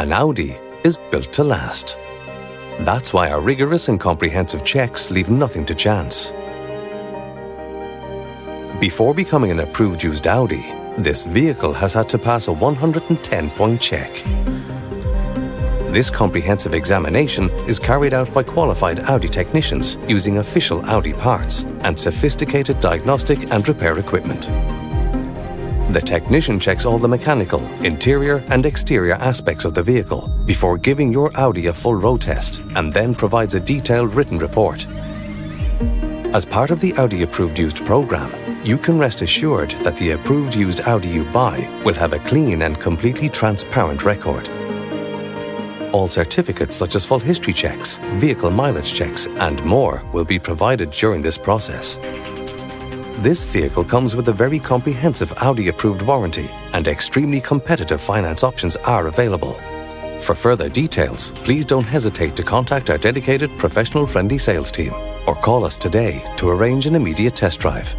An Audi is built to last. That's why our rigorous and comprehensive checks leave nothing to chance. Before becoming an approved used Audi, this vehicle has had to pass a 110 point check. This comprehensive examination is carried out by qualified Audi technicians using official Audi parts and sophisticated diagnostic and repair equipment. The technician checks all the mechanical, interior and exterior aspects of the vehicle before giving your Audi a full road test and then provides a detailed written report. As part of the Audi Approved Used program, you can rest assured that the approved used Audi you buy will have a clean and completely transparent record. All certificates such as full history checks, vehicle mileage checks and more will be provided during this process. This vehicle comes with a very comprehensive Audi approved warranty and extremely competitive finance options are available. For further details, please don't hesitate to contact our dedicated professional friendly sales team or call us today to arrange an immediate test drive.